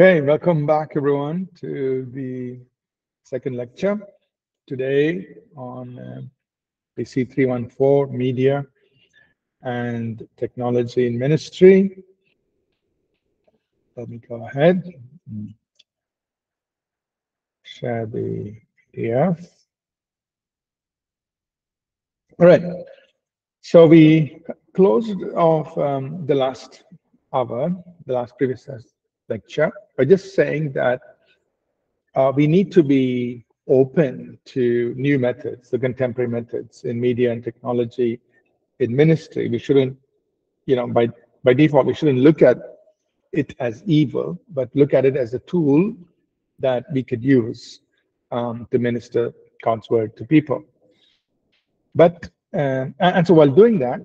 Okay, welcome back everyone to the second lecture today on uh, BC 314 media and technology in ministry. Let me go ahead and share the PDF. All right, so we closed off um, the last hour, the last previous lecture, by just saying that uh, we need to be open to new methods, the contemporary methods in media and technology in ministry. We shouldn't, you know, by, by default, we shouldn't look at it as evil, but look at it as a tool that we could use um, to minister God's word to people. But, uh, and so while doing that,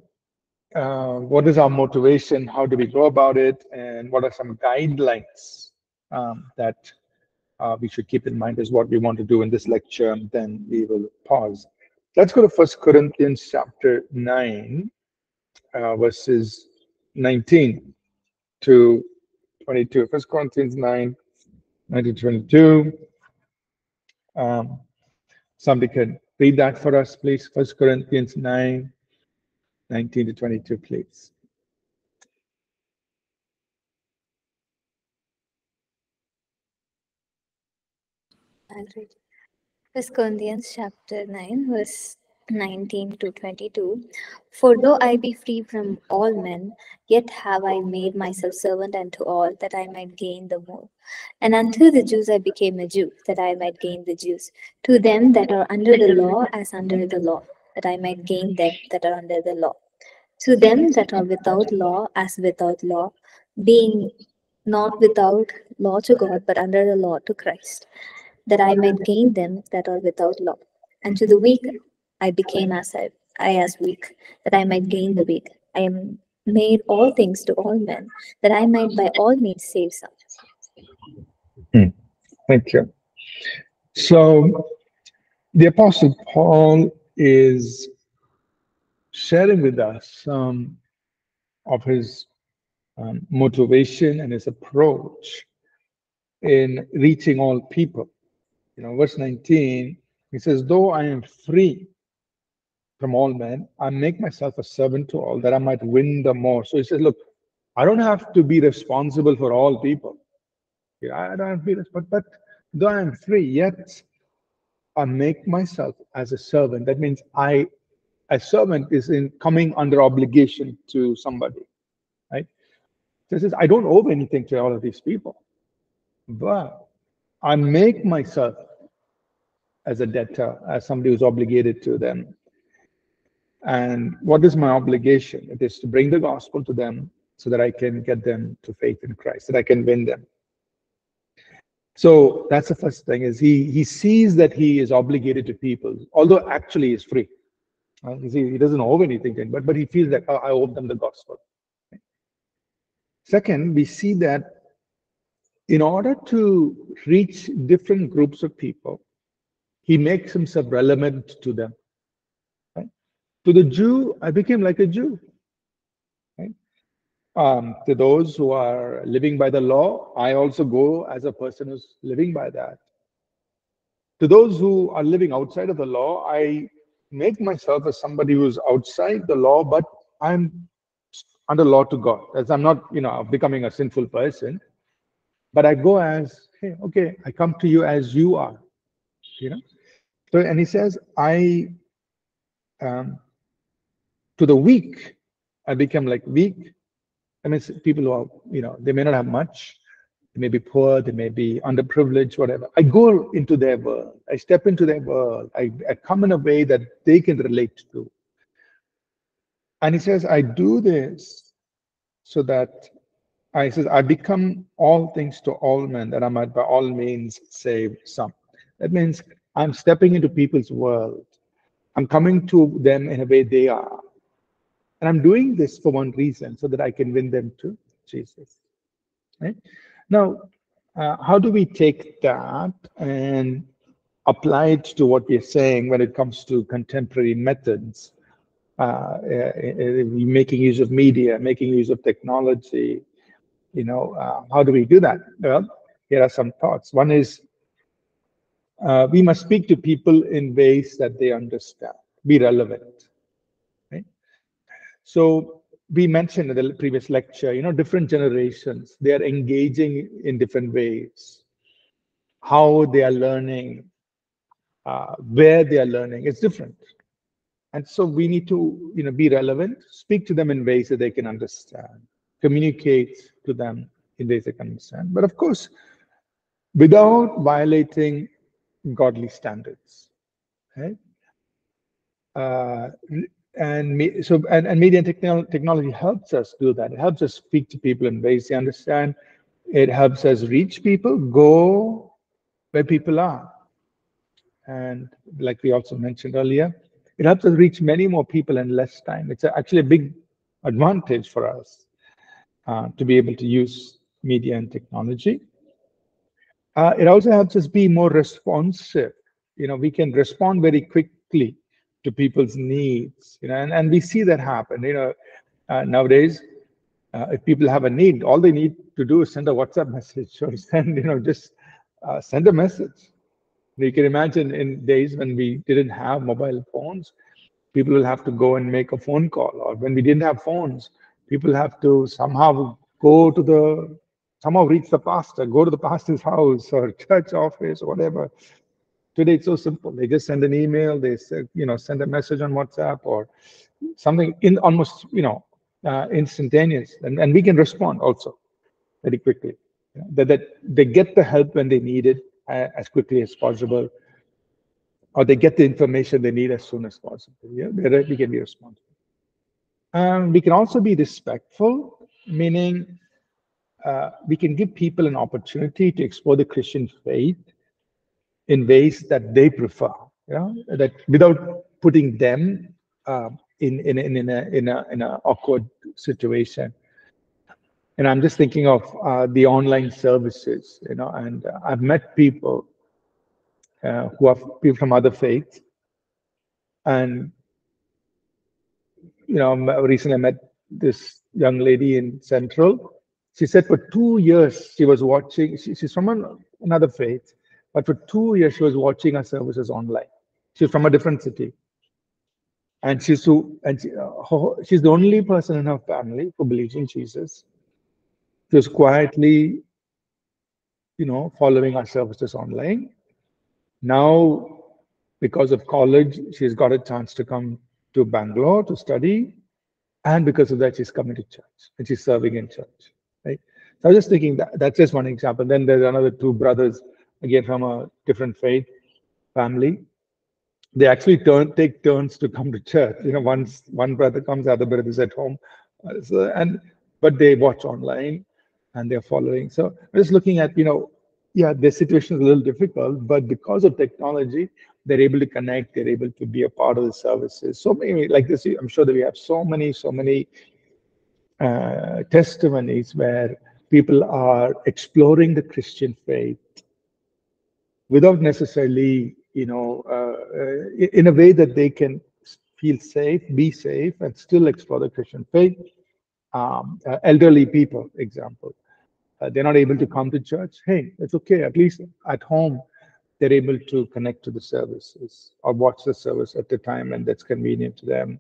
uh, what is our motivation? How do we go about it? And what are some guidelines um, that uh, we should keep in mind is what we want to do in this lecture. Then we will pause. Let's go to First Corinthians chapter 9, uh, verses 19 to 22. First Corinthians 9, 19 to 22. Um, somebody could read that for us, please. First Corinthians 9, 19 to 22, please. First Corinthians chapter 9, verse 19 to 22. For though I be free from all men, yet have I made myself servant unto all, that I might gain the more. And unto the Jews I became a Jew, that I might gain the Jews. To them that are under the law, as under the law, that I might gain them that are under the law. To them that are without law, as without law, being not without law to God, but under the law to Christ, that I might gain them that are without law. And to the weak I became as I, I as weak, that I might gain the weak. I am made all things to all men, that I might by all means save some. Hmm. Thank you. So the Apostle Paul is sharing with us some of his um, motivation and his approach in reaching all people. You know, verse 19, he says, Though I am free from all men, I make myself a servant to all that I might win the more. So he says, Look, I don't have to be responsible for all people. I don't have to be responsible, but though I am free, yet I make myself as a servant. That means I, a servant, is in coming under obligation to somebody, right? So is I don't owe anything to all of these people, but I make myself as a debtor, as somebody who's obligated to them. And what is my obligation? It is to bring the gospel to them so that I can get them to faith in Christ, that I can win them. So that's the first thing is he he sees that he is obligated to people, although actually he's free. Uh, see, he doesn't owe anything, but but he feels like oh, I owe them the gospel. Second, we see that in order to reach different groups of people, he makes himself relevant to them. Right? To the Jew, I became like a Jew. Right? Um, to those who are living by the law, I also go as a person who's living by that. To those who are living outside of the law, I make myself as somebody who's outside the law, but I'm under law to God. As I'm not, you know, becoming a sinful person, but I go as, hey, okay, I come to you as you are, you know. So, and he says, I, um, to the weak, I become like weak. I mean, people who are, you know, they may not have much. They may be poor, they may be underprivileged, whatever. I go into their world. I step into their world. I, I come in a way that they can relate to. And he says, I do this so that I says, I become all things to all men, that I might by all means save some. That means I'm stepping into people's world. I'm coming to them in a way they are. And I'm doing this for one reason, so that I can win them to Jesus. Right? Now, uh, how do we take that and apply it to what we're saying when it comes to contemporary methods? Uh, uh, uh making use of media, making use of technology, you know, uh, how do we do that? Well, here are some thoughts. One is uh, we must speak to people in ways that they understand, be relevant. Right? So we mentioned in the previous lecture, you know, different generations, they are engaging in different ways. How they are learning, uh, where they are learning, it's different. And so we need to, you know, be relevant, speak to them in ways that they can understand, communicate to them in ways they can understand. But of course, without violating godly standards, right? Uh, and me, so and, and media and technology, technology helps us do that. It helps us speak to people in ways they understand. It helps us reach people, go where people are. And like we also mentioned earlier, it helps us reach many more people in less time. It's actually a big advantage for us uh, to be able to use media and technology. Uh, it also helps us be more responsive. You know, we can respond very quickly to people's needs. You know, and, and we see that happen. You know, uh, nowadays, uh, if people have a need, all they need to do is send a WhatsApp message or send, you know, just uh, send a message. You can imagine in days when we didn't have mobile phones, people will have to go and make a phone call. Or when we didn't have phones, people have to somehow go to the, somehow reach the pastor, go to the pastor's house or church office or whatever. Today it's so simple. They just send an email, they say, you know, send a message on WhatsApp or something in almost, you know, uh, instantaneous. And, and we can respond also very quickly. You know, that, that they get the help when they need it uh, as quickly as possible, or they get the information they need as soon as possible. Yeah, we can be responsible. Um, we can also be respectful, meaning uh, we can give people an opportunity to explore the Christian faith in ways that they prefer. You know, that without putting them uh, in, in in in a in a in a awkward situation. And i'm just thinking of uh, the online services you know and uh, i've met people uh, who are people from other faiths. And you know recently i met this young lady in central. She said for two years she was watching she, she's from an, another faith but for two years she was watching our services online she's from a different city and she's who and she, uh, she's the only person in her family who believes in jesus just quietly, you know, following our services online. Now, because of college, she's got a chance to come to Bangalore to study. And because of that, she's coming to church and she's serving in church. Right. So I was just thinking that that's just one example. Then there's another two brothers, again from a different faith family. They actually turn take turns to come to church. You know, once one brother comes, the other brother is at home. So, and but they watch online and they're following. So I'm just looking at, you know, yeah, their situation is a little difficult, but because of technology, they're able to connect, they're able to be a part of the services. So many like this, I'm sure that we have so many, so many uh, testimonies where people are exploring the Christian faith without necessarily, you know, uh, uh in a way that they can feel safe, be safe, and still explore the Christian faith. Um, uh, elderly people, example uh, they're not able to come to church, hey, it's okay. At least at home, they're able to connect to the services or watch the service at the time and that's convenient to them.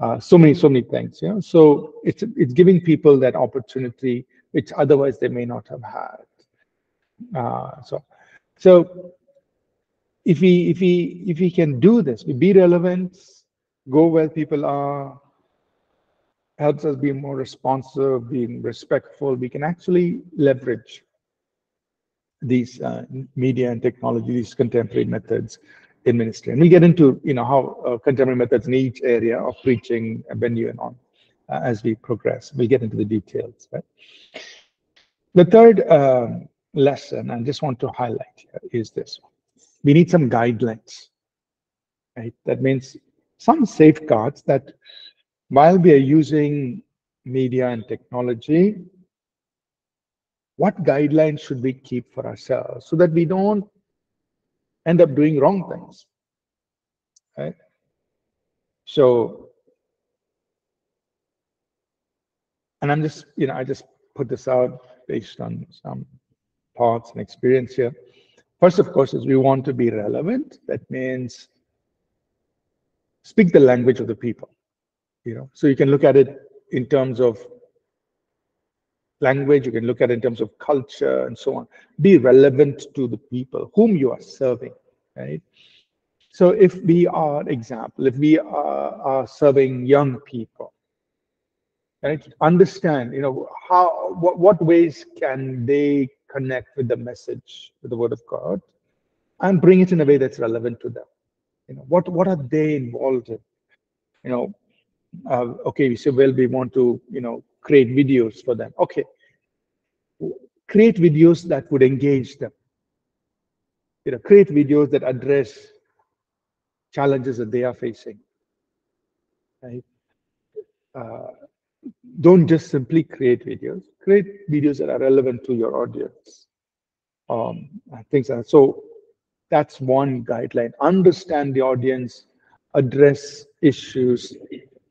Uh, so many, so many things. Yeah. So it's it's giving people that opportunity which otherwise they may not have had. Uh, so, so if we if we if we can do this, we be relevant, go where people are, helps us be more responsive, being respectful. We can actually leverage these uh, media and technology, these contemporary methods in ministry. And we'll get into you know how uh, contemporary methods in each area of preaching, venue, and on uh, as we progress. We'll get into the details. Right? The third um, lesson I just want to highlight here is this: we need some guidelines. Right? That means some safeguards that while we are using media and technology, what guidelines should we keep for ourselves so that we don't end up doing wrong things? Right? So, and I'm just, you know, I just put this out based on some thoughts and experience here. First, of course, is we want to be relevant. That means speak the language of the people. You know, so you can look at it in terms of language, you can look at it in terms of culture and so on. Be relevant to the people whom you are serving, right? So if we are, example, if we are, are serving young people, right, understand, you know, how, what, what ways can they connect with the message, with the word of God, and bring it in a way that's relevant to them. You know, what what are they involved in? You know, uh, okay, we say, well, we want to, you know, create videos for them. Okay, create videos that would engage them. You know, create videos that address challenges that they are facing. Right? Uh, don't just simply create videos. Create videos that are relevant to your audience. Um, things like that. So that's one guideline. Understand the audience, address issues,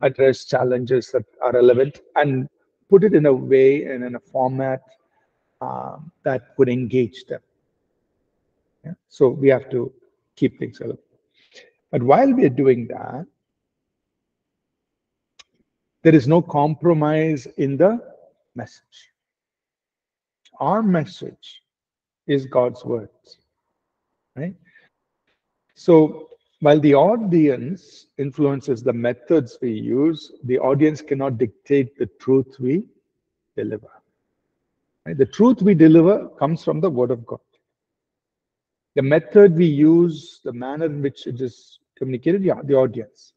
address challenges that are relevant, and put it in a way and in a format um, that would engage them. Yeah? So we have to keep things relevant. But while we are doing that, there is no compromise in the message. Our message is God's words, right? So while the audience influences the methods we use, the audience cannot dictate the truth we deliver. Right? The truth we deliver comes from the Word of God. The method we use, the manner in which it is communicated, yeah, the audience.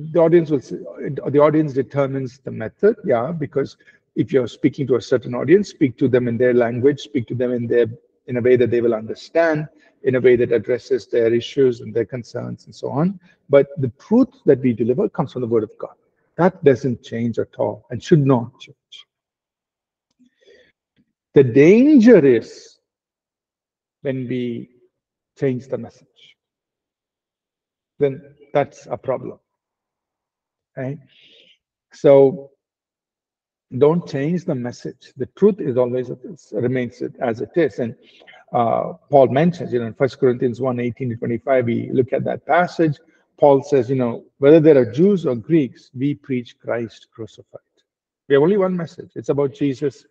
The audience will, the audience determines the method, yeah, because if you're speaking to a certain audience, speak to them in their language, speak to them in their in a way that they will understand, in a way that addresses their issues and their concerns and so on. But the truth that we deliver comes from the Word of God. That doesn't change at all and should not change. The danger is when we change the message. Then that's a problem. Right? So don't change the message. The truth is always remains as it is. And uh, Paul mentions, you know, in 1 Corinthians 1 18 to 25, we look at that passage. Paul says, you know, whether there are Jews or Greeks, we preach Christ crucified. We have only one message. It's about Jesus,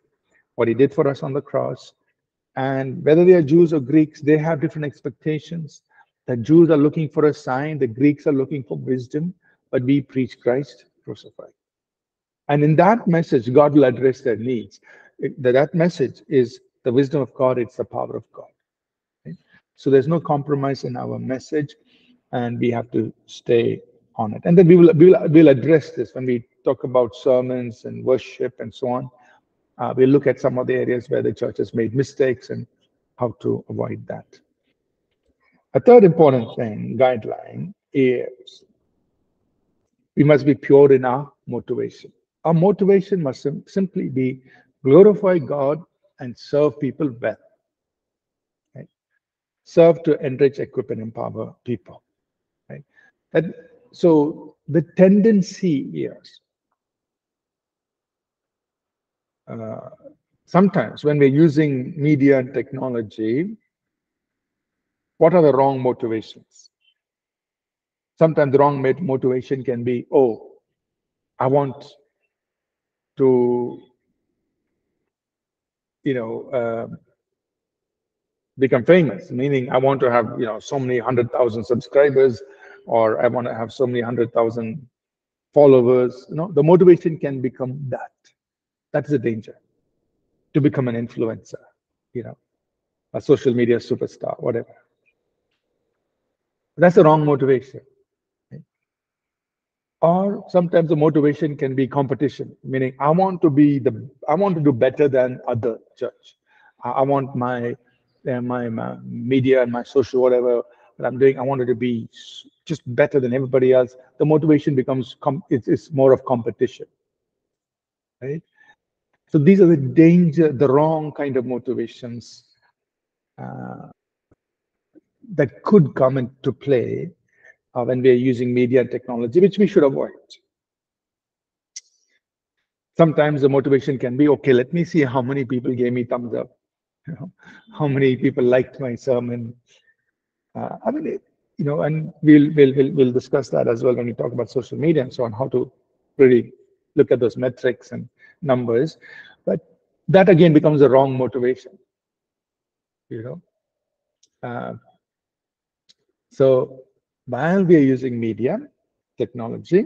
what he did for us on the cross. And whether they are Jews or Greeks, they have different expectations. The Jews are looking for a sign, the Greeks are looking for wisdom, but we preach Christ crucified. And in that message, God will address their needs. It, that message is the wisdom of God, it's the power of God. So there's no compromise in our message, and we have to stay on it. And then we will we will we'll address this when we talk about sermons and worship and so on. Uh, we'll look at some of the areas where the church has made mistakes and how to avoid that. A third important thing, guideline, is we must be pure in our motivation. Our motivation must sim simply be glorify God and serve people well. Right? Serve to enrich, equip, and empower people. Right? That, so the tendency is uh, sometimes when we're using media and technology, what are the wrong motivations? Sometimes the wrong motivation can be, oh, I want to, you know, uh, become famous, meaning I want to have, you know, so many hundred thousand subscribers, or I want to have so many hundred thousand followers. You know, the motivation can become that. That's the danger to become an influencer, you know, a social media superstar, whatever. That's the wrong motivation. Or sometimes the motivation can be competition, meaning I want to be the, I want to do better than other church. I, want my, uh, my, my media and my social whatever that I'm doing, I wanted to be just better than everybody else. The motivation becomes, it's, it's more of competition, right? So these are the danger, the wrong kind of motivations uh, that could come into play uh, when we are using media and technology, which we should avoid. Sometimes the motivation can be, okay, let me see how many people gave me thumbs up. You know, how many people liked my sermon? Uh, I mean, it, you know, and we'll, we'll we'll we'll discuss that as well when we talk about social media and so on, how to really look at those metrics and numbers. But that again becomes a wrong motivation. You know, uh, so while we are using media technology,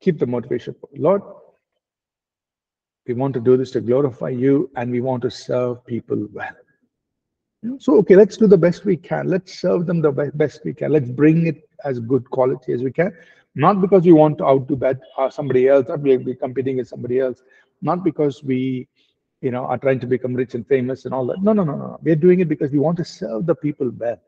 keep the motivation. Lord, we want to do this to glorify you and we want to serve people well. So, okay, let's do the best we can. Let's serve them the best we can. Let's bring it as good quality as we can. Not because we want to outdo bad uh, somebody else, or we be competing with somebody else. Not because we, you know, are trying to become rich and famous and all that. No, no, no, no. We're doing it because we want to serve the people well.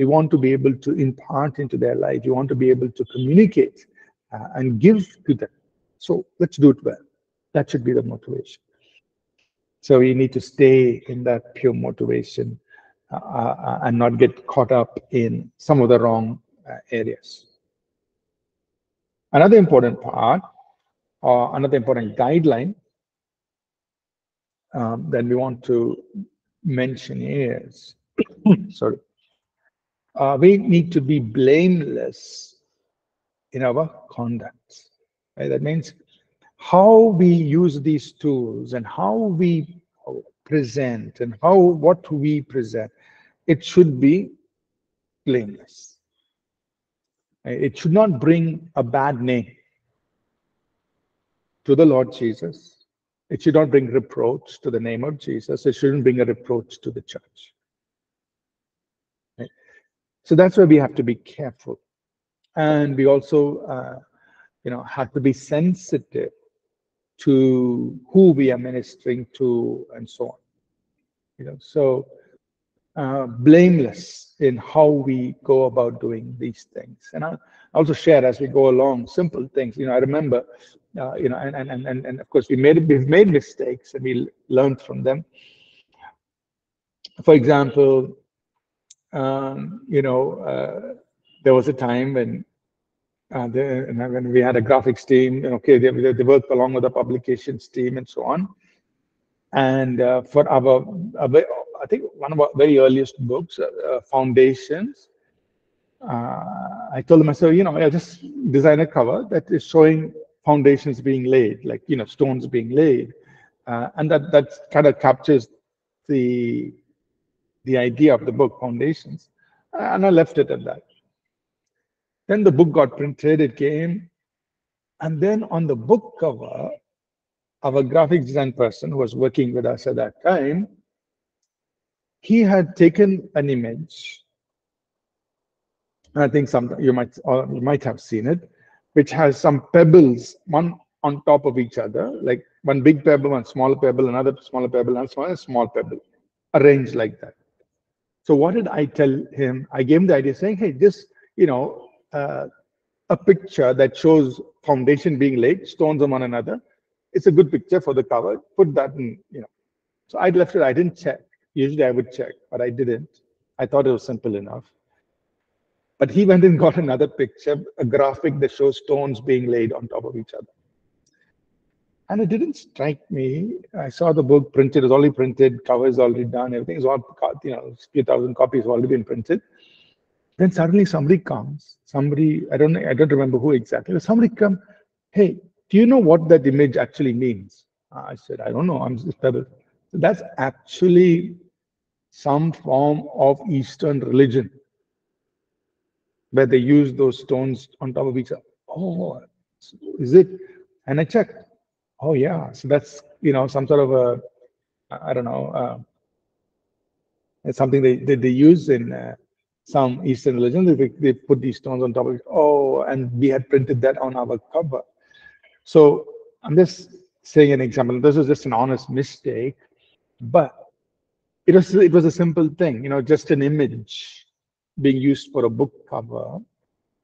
We want to be able to impart into their life. You want to be able to communicate uh, and give to them. So let's do it well. That should be the motivation. So we need to stay in that pure motivation uh, uh, and not get caught up in some of the wrong uh, areas. Another important part, or another important guideline um, that we want to mention is, sorry, uh, we need to be blameless in our conduct. Right? That means how we use these tools and how we present and how what we present it should be blameless it should not bring a bad name to the lord jesus it should not bring reproach to the name of jesus it shouldn't bring a reproach to the church so that's why we have to be careful. And we also uh, you know have to be sensitive to who we are ministering to and so on. You know so uh, blameless in how we go about doing these things. And i'll also share as we go along simple things. You know i remember uh, you know and, and and and of course we made we've made mistakes and we learned from them. For example um, you know uh, there was a time when uh, they, when we had a graphics team, okay, they, they worked along with the publications team and so on. And uh, for our, our, I think one of our very earliest books, uh, uh Foundations, uh, I told them, I said, you know, I just designed a cover that is showing foundations being laid, like, you know, stones being laid. Uh, and that, that kind of captures the, the idea of the book, Foundations. And I left it at that. Then the book got printed, it came. And then on the book cover, our graphic design person who was working with us at that time, he had taken an image. I think some you might or you might have seen it, which has some pebbles, one on top of each other, like one big pebble, one small pebble, another smaller pebble, and small, small pebble, arranged like that. So what did I tell him? I gave him the idea saying, hey, just, you know, uh, a picture that shows foundation being laid, stones on one another. It's a good picture for the cover. Put that in, you know. So I left it. I didn't check. Usually I would check, but I didn't. I thought it was simple enough. But he went and got another picture, a graphic that shows stones being laid on top of each other. And it didn't strike me. I saw the book printed, it was already printed, cover is already done, everything is all, you know, a few thousand copies have already been printed. Then suddenly somebody comes, somebody, I don't know, I don't remember who exactly, but somebody come, hey, do you know what that image actually means? Uh, I said, I don't know, I'm just pebble. So that's actually some form of Eastern religion where they use those stones on top of each other. Oh, is it? And I checked. Oh, yeah. So that's, you know, some sort of a, I don't know, uh, it's something they, they, they use in uh, some Eastern religions, they, they put these stones on top of it. Oh, and we had printed that on our cover. So I'm just saying an example. This is just an honest mistake, but it was it was a simple thing, you know, just an image being used for a book cover,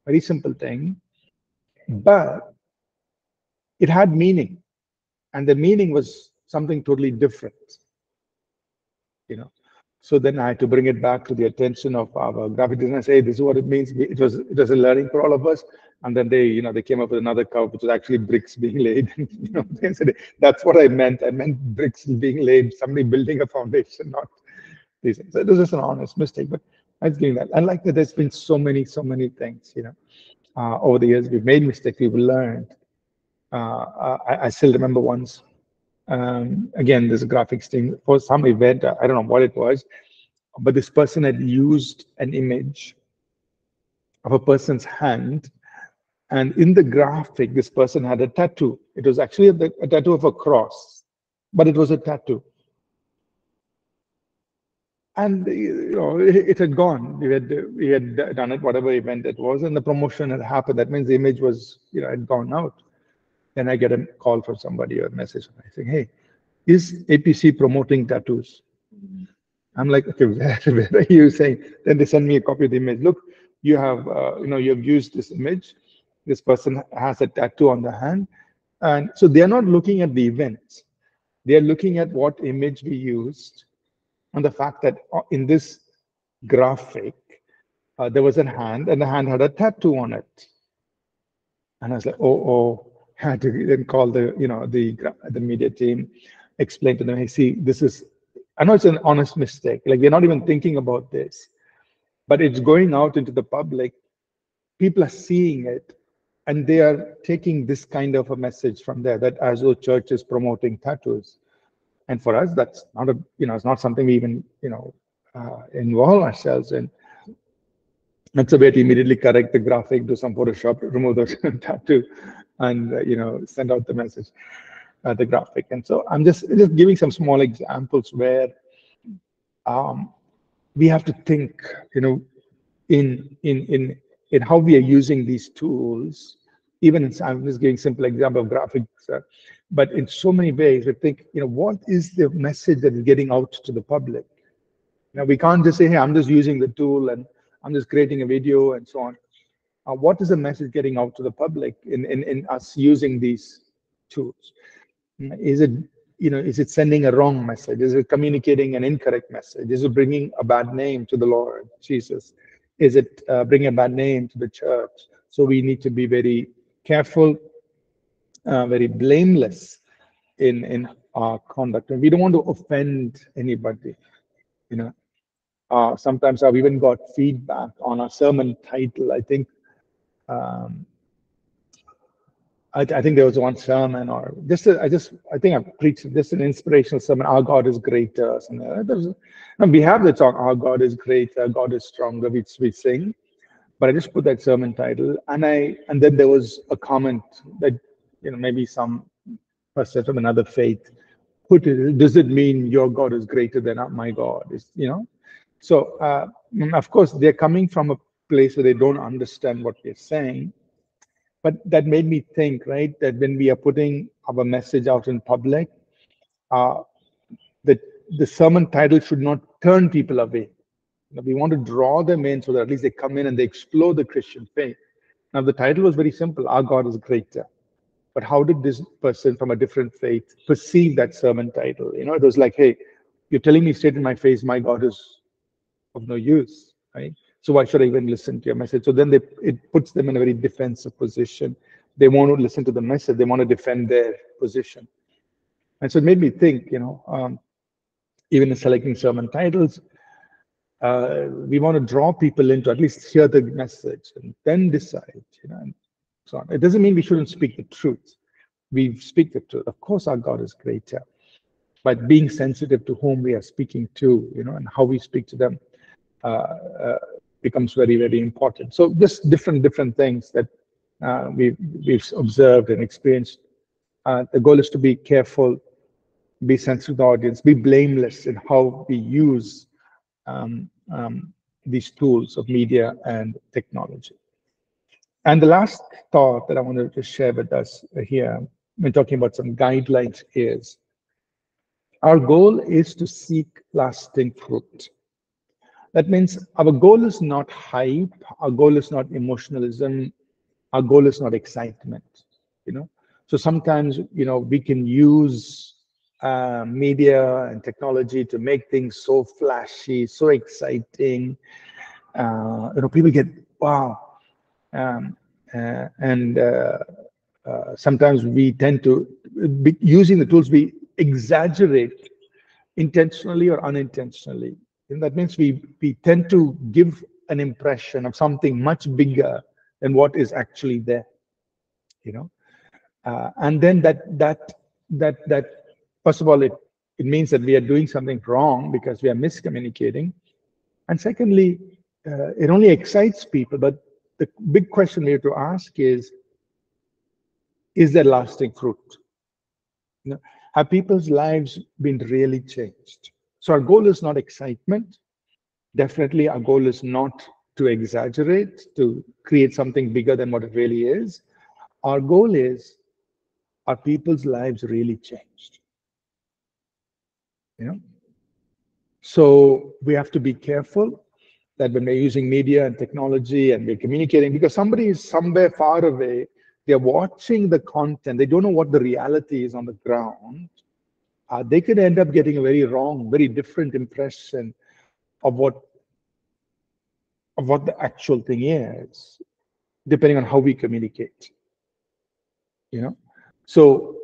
very simple thing, but it had meaning, and the meaning was something totally different. You know, so then I had to bring it back to the attention of our graphic designer. Say, this is what it means. It was it was a learning for all of us. and then they, you know, they came up with another curve, which was actually bricks being laid. you know, they said, that's what I meant. I meant bricks being laid, somebody building a foundation, not these things. So it was just an honest mistake, but I was getting that. And like that, there's been so many, so many things, you know, uh, over the years, we've made mistakes, we've learned. Uh, I, I, still remember once, um, again, this graphics thing, for some event, I don't know what it was, but this person had used an image of a person's hand and in the graphic, this person had a tattoo. It was actually a, a tattoo of a cross, but it was a tattoo. And you know, it, it, had gone. We had we had done it, whatever event it was, and the promotion had happened. That means the image was, you know, had gone out. Then I get a call from somebody or a message And I say, "Hey, is APC promoting tattoos?" Mm-hmm. I'm like, "Okay, where, where are you saying?" Then they send me a copy of the image. Look, you have, uh, you know, you have used this image this person has a tattoo on the hand. And so they're not looking at the events. They're looking at what image we used and the fact that uh, in this graphic, uh, there was a hand and the hand had a tattoo on it. And I was like, oh, oh, had to then call the, you know, the, the media team, explain to them, hey, see, this is, I know it's an honest mistake. Like we're not even thinking about this, but it's going out into the public. People are seeing it and they are taking this kind of a message from there that as though church is promoting tattoos and for us that's not a you know it's not something we even you know uh, involve ourselves in that's a way to immediately correct the graphic do some photoshop remove the tattoo and uh, you know send out the message uh, the graphic and so i'm just just giving some small examples where um, we have to think you know in in in in how we are using these tools, even in, I'm just giving simple example of graphics, uh, but in so many ways, we think, you know, what is the message that is getting out to the public? Now, we can't just say, hey, I'm just using the tool and I'm just creating a video and so on. Uh, what is the message getting out to the public in, in, in us using these tools? Is it, you know, is it sending a wrong message? Is it communicating an incorrect message? Is it bringing a bad name to the Lord Jesus? is it uh, bring a bad name to the church? So we need to be very careful, uh, very blameless in in our conduct, and we don't want to offend anybody. You know, uh, sometimes I've even got feedback on a sermon title. I think um, I, I, think there was one sermon or just a, I just I think I preached just an inspirational sermon. Our God is greater. And we have the song, Our God is greater, God is stronger, which we sing. But I just put that sermon title, and I and then there was a comment that you know maybe some person from another faith put it. Does it mean your God is greater than my God? Is you know? So uh, of course they're coming from a place where they don't understand what we're saying but that made me think, right, that when we are putting our message out in public, uh, that the sermon title should not turn people away. Know, we want to draw them in so that at least they come in and they explore the Christian faith. Now, the title was very simple Our God is greater. But how did this person from a different faith perceive that sermon title? You know, it was like, hey, you're telling me straight in my face, my God is of no use, right? So why should I even listen to your message? So then they, it puts them in a very defensive position. They want to listen to the message. They want to defend their position. And so it made me think, you know, um, even in selecting sermon titles, uh, we want to draw people in to at least hear the message and then decide, you know, and so on. It doesn't mean we shouldn't speak the truth. We speak the truth. Of course, our God is greater, but being sensitive to whom we are speaking to, you know, and how we speak to them uh, uh, becomes very, very important. So just different, different things that uh, we've, we've observed and experienced. Uh, the goal is to be careful, be sensitive to the audience, be blameless in how we use um, um, these tools of media and technology. And the last thought that I wanted to share with us here, when talking about some guidelines, is our goal is to seek lasting fruit. That means our goal is not hype, our goal is not emotionalism, our goal is not excitement, you know. So sometimes, you know, we can use uh, media and technology to make things so flashy, so exciting. Uh, you know, people get wow, um, uh, and uh, uh, sometimes we tend to, be, using the tools, we exaggerate intentionally or unintentionally. And that means we, we tend to give an impression of something much bigger than what is actually there, you know. Uh, and then that that that that first of all, it it means that we are doing something wrong because we are miscommunicating, and secondly, uh, it only excites people. But the big question we have to ask is: Is there lasting fruit? You know, have people's lives been really changed? So our goal is not excitement. Definitely, our goal is not to exaggerate, to create something bigger than what it really is. Our goal is, are people's lives really changed? You know? So we have to be careful that when we're using media and technology and we're communicating, because somebody is somewhere far away, they're watching the content, they don't know what the reality is on the ground. Uh, they could end up getting a very wrong, very different impression of what of what the actual thing is, depending on how we communicate. You know, so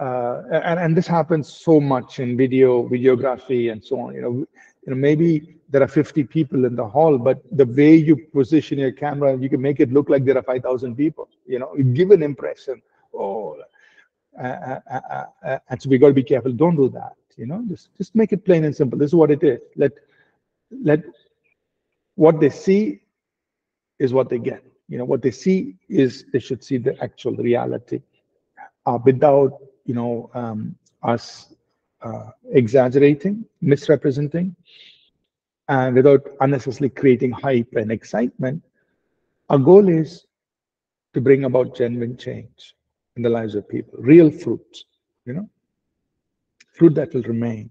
uh, and and this happens so much in video, videography, and so on. You know, you know maybe there are 50 people in the hall, but the way you position your camera, you can make it look like there are 5,000 people. You know, you give an impression. Oh, and so we got to be careful. Don't do that. You know, just just make it plain and simple. This is what it is. Let let what they see is what they get. You know, what they see is they should see the actual reality uh, without, you know, um, us uh, exaggerating, misrepresenting, and without unnecessarily creating hype and excitement. Our goal is to bring about genuine change in the lives of people, real fruit, you know, fruit that will remain.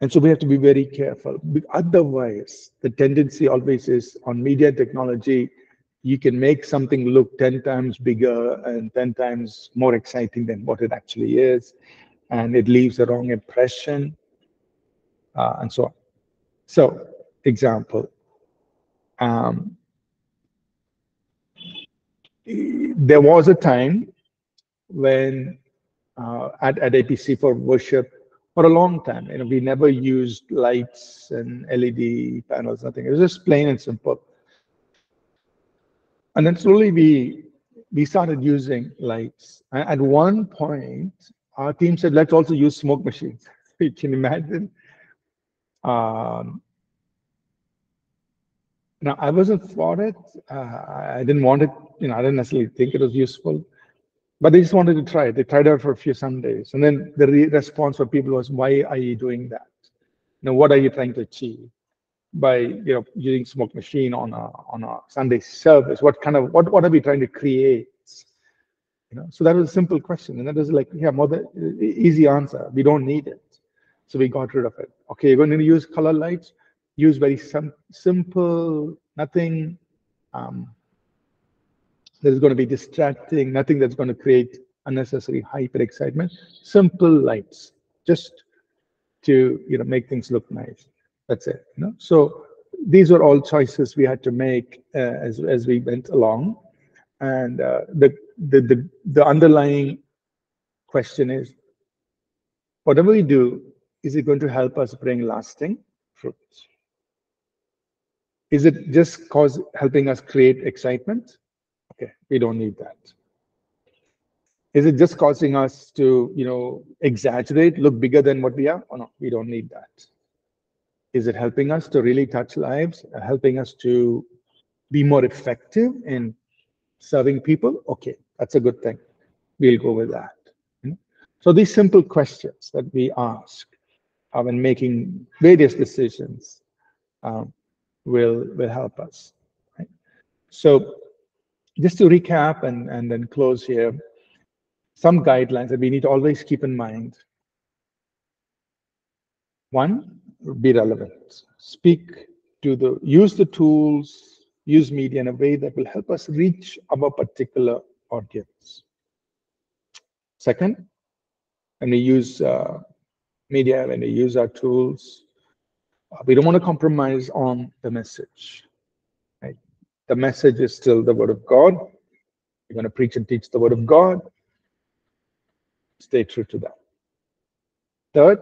And so we have to be very careful. Otherwise, the tendency always is on media technology, you can make something look 10 times bigger and 10 times more exciting than what it actually is. And it leaves a wrong impression uh, and so on. So, example, um, there was a time when uh, at, at APC for worship, for a long time. You know, we never used lights and LED panels, nothing. It was just plain and simple. And then slowly we we started using lights. At one point, our team said, let's also use smoke machines. you can imagine. Um, now, I wasn't for it. Uh, I didn't want it. You know, I didn't necessarily think it was useful but they just wanted to try it. They tried out for a few Sundays, and then the re response from people was, "Why are you doing that? You know, what are you trying to achieve by you know using smoke machine on a on a Sunday service? What kind of what what are we trying to create?" You know, so that was a simple question, and that was like, yeah, more than easy answer. We don't need it, so we got rid of it. Okay, you're going to use color lights. Use very sim simple, nothing. Um, that is going to be distracting, nothing that's going to create unnecessary hyper excitement. Simple lights, just to you know make things look nice. That's it. You know? So these were all choices we had to make uh, as as we went along, and uh, the, the the the underlying question is, whatever we do, is it going to help us bring lasting fruits? Is it just cause helping us create excitement? Okay, we don't need that. Is it just causing us to, you know, exaggerate, look bigger than what we are? Or no, we don't need that. Is it helping us to really touch lives, helping us to be more effective in serving people? Okay, that's a good thing. We'll go with that. So these simple questions that we ask uh, when making various decisions um, will will help us. Right? So just to recap and, and then close here, some guidelines that we need to always keep in mind. One, be relevant. Speak to the, use the tools, use media in a way that will help us reach our particular audience. Second, when we use uh, media, when we use our tools, we don't want to compromise on the message. Right? the message is still the word of God. You're going to preach and teach the word of God. Stay true to that. Third,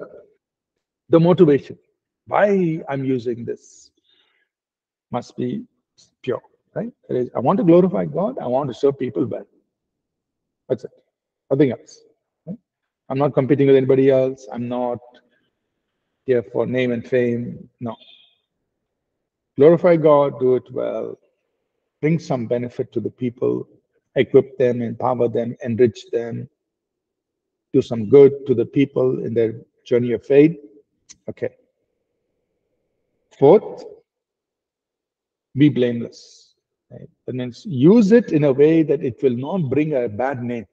the motivation. Why I'm using this must be pure, right? It is, I want to glorify God. I want to serve people well. That's it. Nothing else. Right? I'm not competing with anybody else. I'm not here for name and fame. No. Glorify God, do it well, bring some benefit to the people, equip them, empower them, enrich them, do some good to the people in their journey of faith. Okay. Fourth, be blameless. Right? And then use it in a way that it will not bring a bad name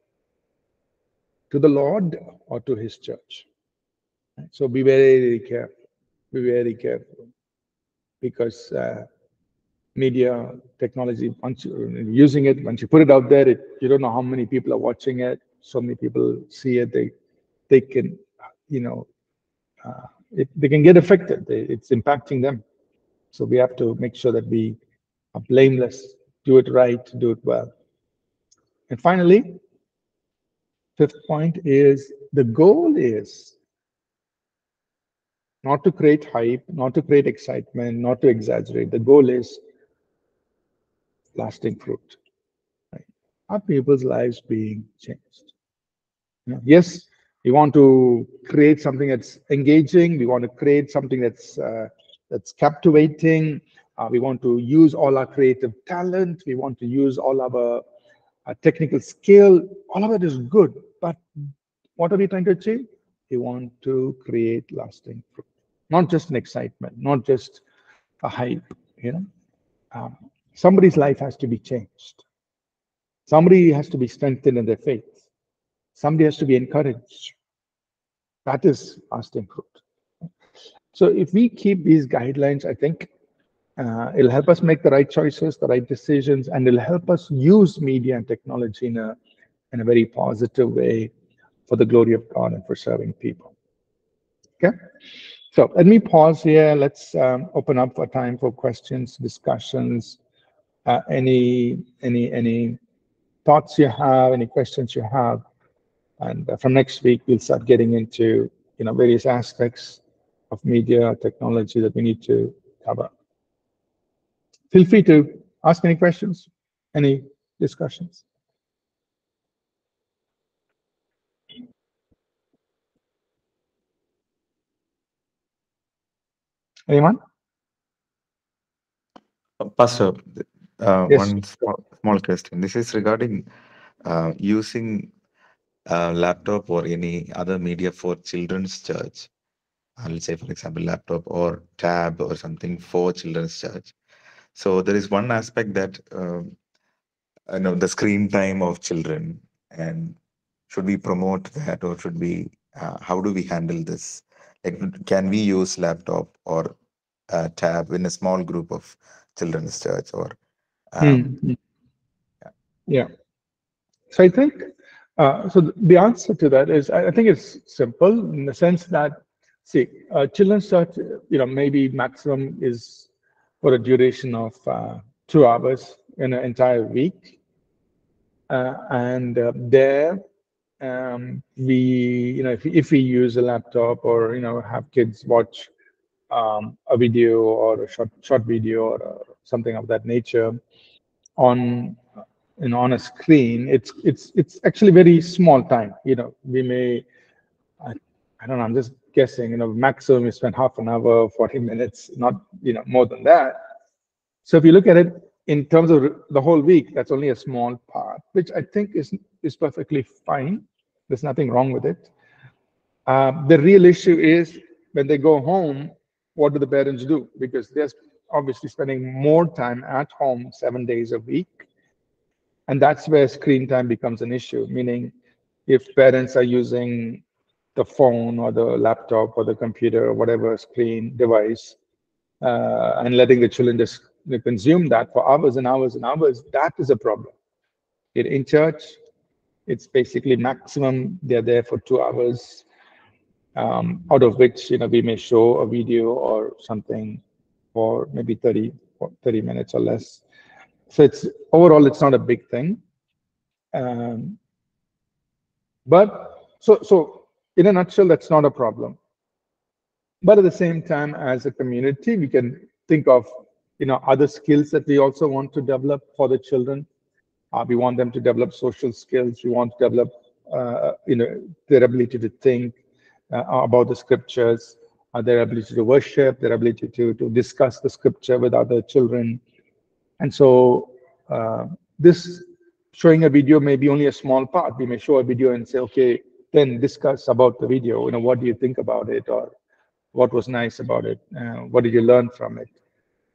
to the Lord or to his church. So be very, very careful. Be very careful. Because uh, media technology, once you're using it, once you put it out there, it, you don't know how many people are watching it. So many people see it. They, they can, you know, uh, it, they can get affected. It's impacting them. So we have to make sure that we are blameless, do it right, do it well. And finally, fifth point is the goal is not to create hype, not to create excitement, not to exaggerate. The goal is lasting fruit. Right? Are people's lives being changed? You know, yes, we want to create something that's engaging. We want to create something that's uh, that's captivating. Uh, we want to use all our creative talent. We want to use all our, our technical skill. All of it is good, but what are we trying to achieve? We want to create lasting fruit, not just an excitement, not just a hype. You know, um, somebody's life has to be changed. Somebody has to be strengthened in their faith. Somebody has to be encouraged. That is lasting fruit. So if we keep these guidelines, I think uh, it'll help us make the right choices, the right decisions, and it'll help us use media and technology in a in a very positive way for the glory of God and for serving people. Okay. So let me pause here. Let's um, open up for time for questions, discussions, uh, any any any thoughts you have, any questions you have. And uh, from next week, we'll start getting into you know various aspects of media technology that we need to cover. Feel free to ask any questions, any discussions. Anyone? Uh, Pastor, uh, Yes. one small, small question. This is regarding uh, using uh, laptop or any other media for children's church. Uh, let's say, for example, laptop or tab or something for children's church. So there is one aspect that um, I know the screen time of children, and should we promote that or should we? Uh, how do we handle this? Can we use laptop or uh, tab in a small group of children's church or? Um, Hmm. Yeah. So I think uh, so. The answer to that is I I think it's simple in the sense that see, uh, children's church, you know, maybe maximum is for a duration of uh, two hours in an entire week, uh, and uh, there um, we, you know, if, if we use a laptop or you know have kids watch um, a video or a short short video or uh, something of that nature on you know on a screen it's it's it's actually very small time. You know we may I, I don't know i'm just guessing you know maximum we spend half an hour 40 minutes not you know more than that. So if you look at it in terms of the whole week that's only a small part which i think is is perfectly fine there's nothing wrong with it um, the real issue is when they go home, what do the parents do? Because they're obviously spending more time at home seven days a week. And that's where screen time becomes an issue, meaning if parents are using the phone or the laptop or the computer or whatever screen device uh, and letting the children just consume that for hours and hours and hours, that is a problem. In church, it's basically maximum they're there for two hours um, out of which you know we may show a video or something for maybe 30 30 minutes or less so it's overall, it's not a big thing. Um, but so, so in a nutshell, that's not a problem. But at the same time, as a community, we can think of you know other skills that we also want to develop for the children. Uh, we want them to develop social skills. We want to develop uh, you know their ability to think uh, about the scriptures, their ability to worship, their ability to to discuss the scripture with other children. And so this showing a video may be only a small part. We may show a video and say, okay, then discuss about the video. You know, what do you think about it, or what was nice about it? Uh, what did you learn from it?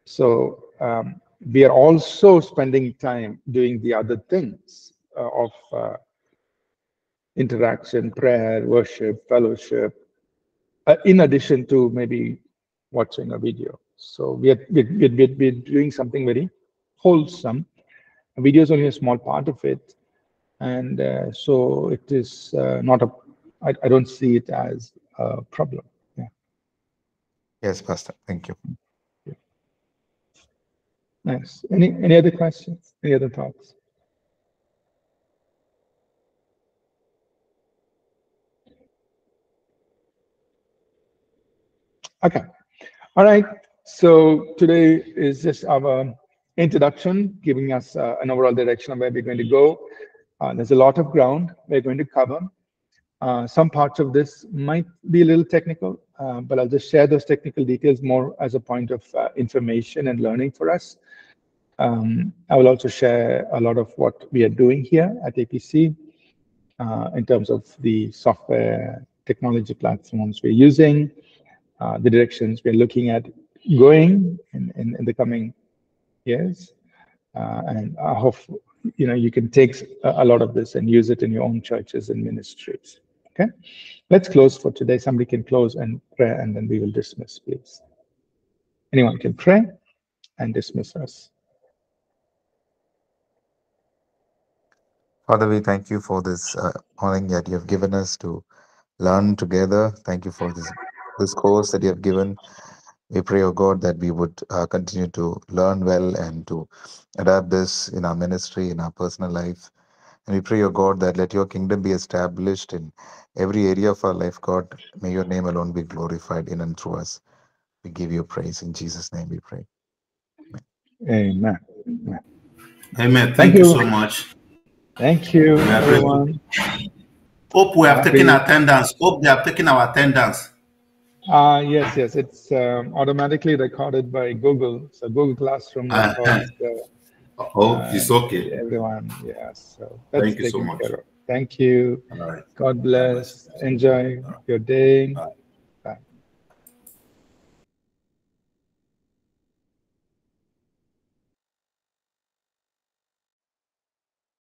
So um, we are also spending time doing the other things uh, of uh, interaction, prayer, worship, fellowship, uh, in addition to maybe watching a video. So we are, we, we, we, we're doing something very wholesome. A video is only a small part of it. And uh, so it is uh, not a, I, I don't see it as a problem. Yeah. Yes, Pastor. Thank you. Nice. Any, any other questions? Any other thoughts? Okay. All right. So today is just our introduction, giving us uh, an overall direction of where we're going to go. Uh, there's a lot of ground we're going to cover. Uh, some parts of this might be a little technical, uh, but I'll just share those technical details more as a point of uh, information and learning for us. Um, I will also share a lot of what we are doing here at APC uh, in terms of the software technology platforms we're using, uh, the directions we're looking at going in, in, in the coming years. Uh, and I hope you know you can take a, a lot of this and use it in your own churches and ministries. Okay, let's close for today. Somebody can close and pray, and then we will dismiss, please. Anyone can pray and dismiss us. Father, we thank you for this uh, morning that you have given us to learn together. Thank you for this this course that you have given. We pray, O God, that we would uh, continue to learn well and to adapt this in our ministry, in our personal life. And we pray, O God, that let your kingdom be established in every area of our life, God. May your name alone be glorified in and through us. We give you praise. In Jesus' name we pray. Amen. Amen. Thank, Thank you. you. so much. Thank you, everyone. Hope we have Happy- taken attendance. Hope they have taken our attendance. Uh, yes, yes, it's um, automatically recorded by Google. So Google Classroom Uh-huh. records uh, Hope it's okay. everyone. Yes, so Thank you so much. Thank you. All right. God bless. Enjoy your day.